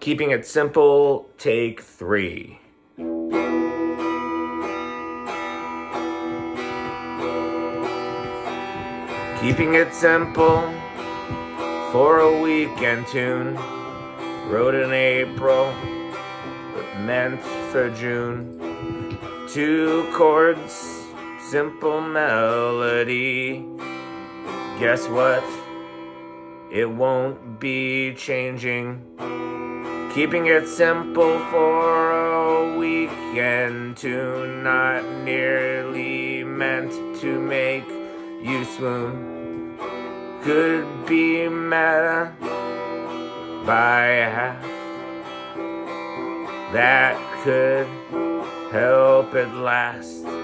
Keeping it simple, take three. Keeping it simple for a weekend tune. Wrote in April, but meant for June. Two chords, simple melody. Guess what? It won't be changing. Keeping it simple for a weekend tune, not nearly meant to make you swoon could be meta by half. That could help it last.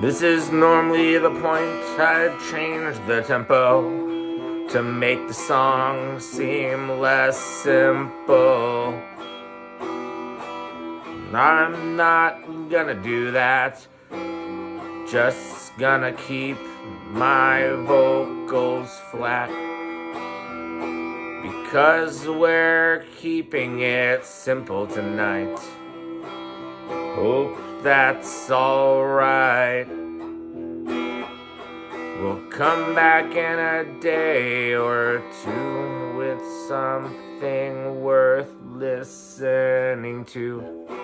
This is normally the point I'd change the tempo to make the song seem less simple. I'm not gonna do that, just gonna keep my vocals flat. Because we're keeping it simple tonight. Hope that's alright. We'll come back in a day or two with something worth listening to.